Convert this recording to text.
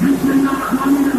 Bismillahirrahmanirrahim.